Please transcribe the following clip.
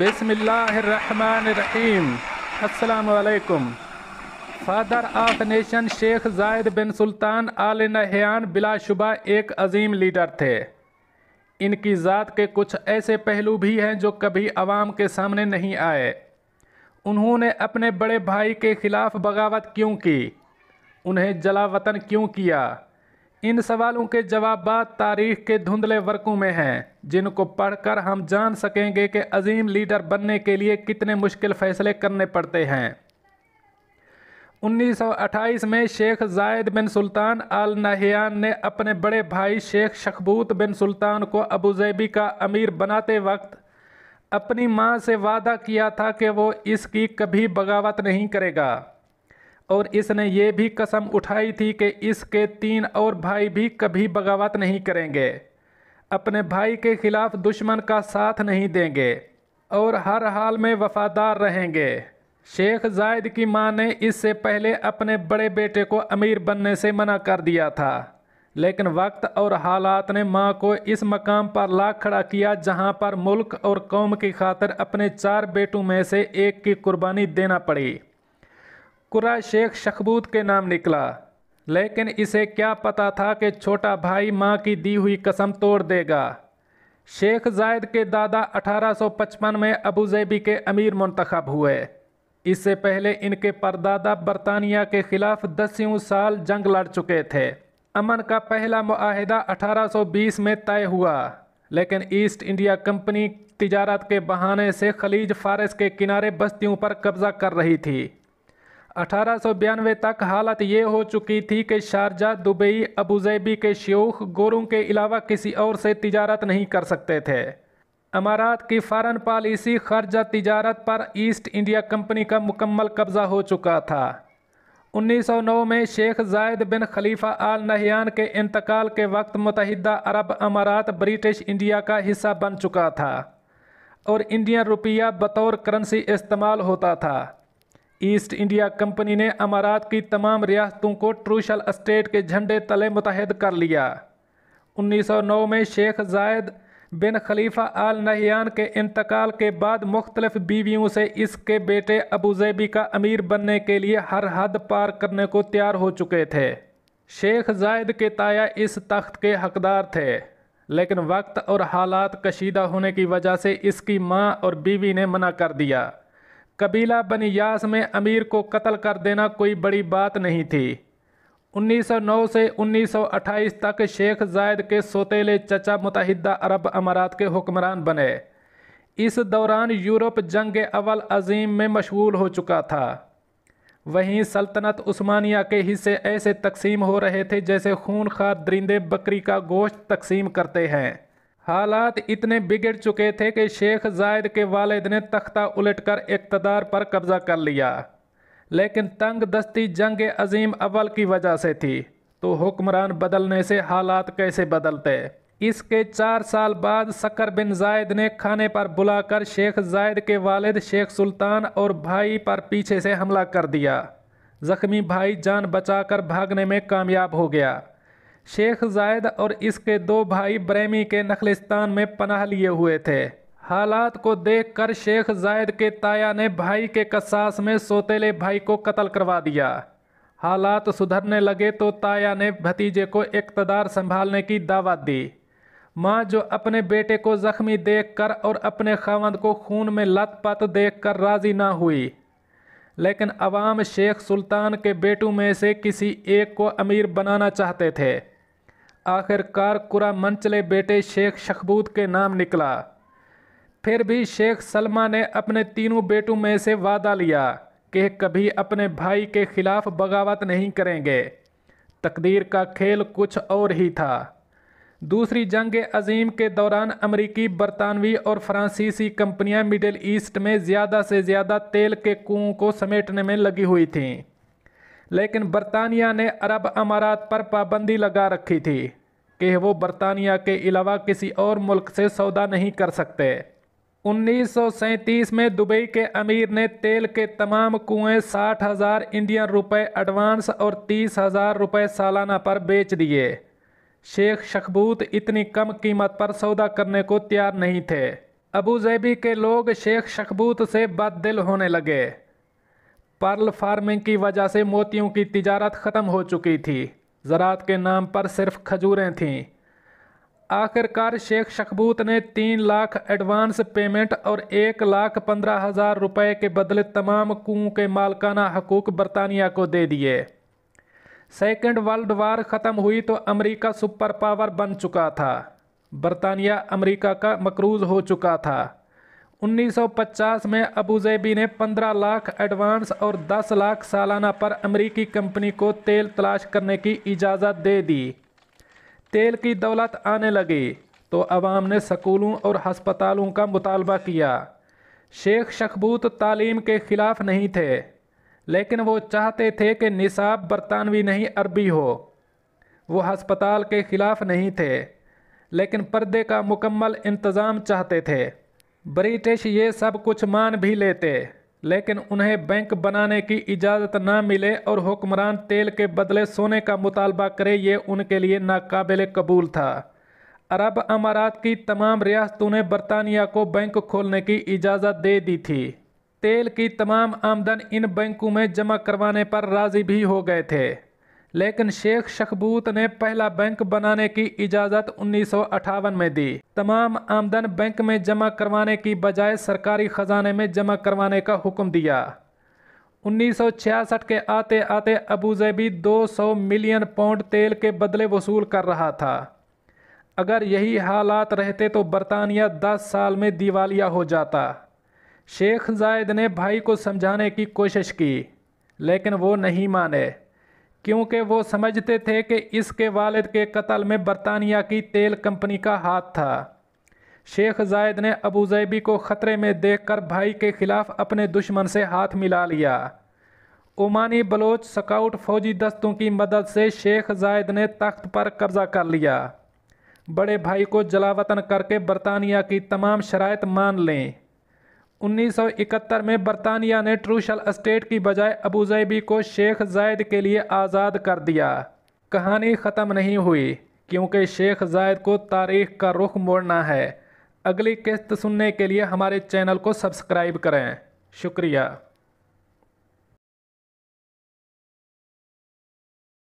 بسم اللہ الرحمن الرحیم السلام علیکم فادر آف نیشن شیخ زائد بن سلطان آل نہیان بلا شبہ ایک عظیم لیڈر تھے۔ ان کی ذات کے کچھ ایسے پہلو بھی ہیں جو کبھی عوام کے سامنے نہیں آئے۔ انہوں نے اپنے بڑے بھائی کے خلاف بغاوت کیوں کی؟ انہیں جلا وطن کیوں کیا؟ ان سوالوں کے جوابات تاریخ کے دھندلے ورقوں میں ہیں، جن کو پڑھ کر ہم جان سکیں گے کہ عظیم لیڈر بننے کے لیے کتنے مشکل فیصلے کرنے پڑتے ہیں۔ انیس سو اٹھائیس میں شیخ زائد بن سلطان آل نہیان نے اپنے بڑے بھائی شیخ شخبوت بن سلطان کو ابو زیبی کا امیر بناتے وقت اپنی ماں سے وعدہ کیا تھا کہ وہ اس کی کبھی بغاوت نہیں کرے گا۔ اور اس نے یہ بھی قسم اٹھائی تھی کہ اس کے تین اور بھائی بھی کبھی بغاوت نہیں کریں گے۔ اپنے بھائی کے خلاف دشمن کا ساتھ نہیں دیں گے اور ہر حال میں وفادار رہیں گے۔ شیخ زائد کی ماں نے اس سے پہلے اپنے بڑے بیٹے کو امیر بننے سے منع کر دیا تھا، لیکن وقت اور حالات نے ماں کو اس مقام پر لا کھڑا کیا جہاں پر ملک اور قوم کی خاطر اپنے چار بیٹوں میں سے ایک کی قربانی دینا پڑی۔ قرا شیخ شخبوت کے نام نکلا، لیکن اسے کیا پتا تھا کہ چھوٹا بھائی ماں کی دی ہوئی قسم توڑ دے گا۔ شیخ زائد کے دادا اٹھارہ سو پچپن میں ابو زیبی کے امیر منتخب ہوئے۔ اس سے پہلے ان کے پردادا برطانیہ کے خلاف دسیوں سال جنگ لڑ چکے تھے۔ امن کا پہلا معاہدہ اٹھارہ سو بیس میں طے ہوا، لیکن ایسٹ انڈیا کمپنی تجارت کے بہانے سے خلیج فارس کے کنارے بستیوں پر قبضہ کر رہی تھی۔ اٹھارہ سو بیانوے تک حالت یہ ہو چکی تھی کہ شارجہ دبئی ابوظہبی کے شیوخ گوروں کے علاوہ کسی اور سے تجارت نہیں کر سکتے تھے۔ امارات کی فارن پالیسی خرجہ تجارت پر ایسٹ انڈیا کمپنی کا مکمل قبضہ ہو چکا تھا۔ انیس سو نو میں شیخ زائد بن خلیفہ آل نہیان کے انتقال کے وقت متحدہ عرب امارات برٹش انڈیا کا حصہ بن چکا تھا اور انڈین روپیہ بطور کرنسی استعمال ہوتا تھا۔ ایسٹ انڈیا کمپنی نے امارات کی تمام ریاستوں کو ٹروشل اسٹیٹ کے جھنڈے تلے متحد کر لیا۔ انیس سو نو میں شیخ زائد بن خلیفہ آل نہیان کے انتقال کے بعد مختلف بیویوں سے اس کے بیٹے ابو زیبی کا امیر بننے کے لیے ہر حد پار کرنے کو تیار ہو چکے تھے۔ شیخ زائد کے تایا اس تخت کے حقدار تھے، لیکن وقت اور حالات کشیدہ ہونے کی وجہ سے اس کی ماں اور بیوی نے منع کر دیا۔ قبیلہ بنی یاس میں امیر کو قتل کر دینا کوئی بڑی بات نہیں تھی۔ انیس سو نو سے انیس سو اٹھائیس تک شیخ زائد کے سوتیلے چچا متحدہ عرب امارات کے حکمران بنے۔ اس دوران یورپ جنگ اول عظیم میں مشغول ہو چکا تھا۔ وہیں سلطنت عثمانیہ کے حصے ایسے تقسیم ہو رہے تھے جیسے خون خار درندے بکری کا گوشت تقسیم کرتے ہیں۔ حالات اتنے بگڑ چکے تھے کہ شیخ زائد کے والد نے تختہ الٹ کر اقتدار پر قبضہ کر لیا۔ لیکن تنگ دستی جنگ عظیم اول کی وجہ سے تھی۔ تو حکمران بدلنے سے حالات کیسے بدلتے؟ اس کے چار سال بعد سکر بن زائد نے کھانے پر بلا کر شیخ زائد کے والد شیخ سلطان اور بھائی پر پیچھے سے حملہ کر دیا۔ زخمی بھائی جان بچا کر بھاگنے میں کامیاب ہو گیا۔ شیخ زائد اور اس کے دو بھائی بریمی کے نخلستان میں پناہ لیے ہوئے تھے۔ حالات کو دیکھ کر شیخ زائد کے تایا نے بھائی کے قصاص میں سوتیلے بھائی کو قتل کروا دیا۔ حالات سدھرنے لگے تو تایا نے بھتیجے کو اقتدار سنبھالنے کی دعوت دی۔ ماں جو اپنے بیٹے کو زخمی دیکھ کر اور اپنے خاوند کو خون میں لت پت دیکھ کر راضی نہ ہوئی۔ لیکن عوام شیخ سلطان کے بیٹوں میں سے کسی ایک کو امیر بنانا چاہتے تھے۔ آخر کار قرا منچلے بیٹے شیخ شخبوت کے نام نکلا۔ پھر بھی شیخ سلمہ نے اپنے تینوں بیٹوں میں سے وعدہ لیا کہ کبھی اپنے بھائی کے خلاف بغاوت نہیں کریں گے۔ تقدیر کا کھیل کچھ اور ہی تھا۔ دوسری جنگ عظیم کے دوران امریکی، برطانوی اور فرانسیسی کمپنیاں مڈل ایسٹ میں زیادہ سے زیادہ تیل کے کنوؤں کو سمیٹنے میں لگی ہوئی تھیں۔ لیکن برطانیہ نے عرب امارات پر پابندی لگا رکھی تھی کہ وہ برطانیہ کے علاوہ کسی اور ملک سے سودا نہیں کر سکتے۔ انیس سو سینتیس میں دبئی کے امیر نے تیل کے تمام کنویں ساٹھ ہزار انڈین روپے ایڈوانس اور تیس ہزار روپے سالانہ پر بیچ دیے۔ شیخ شخبوت اتنی کم قیمت پر سودا کرنے کو تیار نہیں تھے۔ ابو ظہبی کے لوگ شیخ شخبوت سے بد دل ہونے لگے۔ پرل فارمنگ کی وجہ سے موتیوں کی تجارت ختم ہو چکی تھی۔ زراعت کے نام پر صرف کھجوریں تھیں۔ آخر کار شیخ شخبوت نے تین لاکھ ایڈوانس پیمنٹ اور ایک لاکھ پندرہ ہزار روپے کے بدلے تمام کنو کے مالکانہ حقوق برطانیہ کو دے دیے۔ سیکنڈ ورلڈ وار ختم ہوئی تو امریکہ سپر پاور بن چکا تھا۔ برطانیہ امریکہ کا مقروض ہو چکا تھا۔ انیس سو پچاس میں ابوظہبی نے پندرہ لاکھ ایڈوانس اور دس لاکھ سالانہ پر امریکی کمپنی کو تیل تلاش کرنے کی اجازت دے دی۔ تیل کی دولت آنے لگی تو عوام نے سکولوں اور ہسپتالوں کا مطالبہ کیا۔ شیخ شخبوت تعلیم کے خلاف نہیں تھے، لیکن وہ چاہتے تھے کہ نصاب برطانوی نہیں عربی ہو۔ وہ ہسپتال کے خلاف نہیں تھے، لیکن پردے کا مکمل انتظام چاہتے تھے۔ برٹش یہ سب کچھ مان بھی لیتے، لیکن انہیں بینک بنانے کی اجازت نہ ملے اور حکمران تیل کے بدلے سونے کا مطالبہ کرے، یہ ان کے لیے ناقابل قبول تھا۔ عرب امارات کی تمام ریاستوں نے برطانیہ کو بینک کھولنے کی اجازت دے دی تھی۔ تیل کی تمام آمدن ان بینکوں میں جمع کروانے پر راضی بھی ہو گئے تھے۔ لیکن شیخ شخبوت نے پہلا بینک بنانے کی اجازت انیس سو اٹھاون میں دی۔ تمام آمدن بینک میں جمع کروانے کی بجائے سرکاری خزانے میں جمع کروانے کا حکم دیا۔ انیس سو چھیاسٹھ کے آتے آتے ابوظہبی دو سو ملین پاؤنڈ تیل کے بدلے وصول کر رہا تھا۔ اگر یہی حالات رہتے تو برطانیہ دس سال میں دیوالیہ ہو جاتا۔ شیخ زائد نے بھائی کو سمجھانے کی کوشش کی، لیکن وہ نہیں مانے۔ کیونکہ وہ سمجھتے تھے کہ اس کے والد کے قتل میں برطانیہ کی تیل کمپنی کا ہاتھ تھا۔ شیخ زائد نے ابوظہبی کو خطرے میں دیکھ کر بھائی کے خلاف اپنے دشمن سے ہاتھ ملا لیا۔ عمانی بلوچ سکاؤٹ فوجی دستوں کی مدد سے شیخ زائد نے تخت پر قبضہ کر لیا۔ بڑے بھائی کو جلاوطن کر کے برطانیہ کی تمام شرائط مان لیں۔ انیس سو اکہتر میں برطانیہ نے ٹروشل اسٹیٹ کی بجائے ابوظہبی کو شیخ زائد کے لیے آزاد کر دیا۔ کہانی ختم نہیں ہوئی، کیونکہ شیخ زائد کو تاریخ کا رخ موڑنا ہے۔ اگلی قسط سننے کے لیے ہمارے چینل کو سبسکرائب کریں۔ شکریہ۔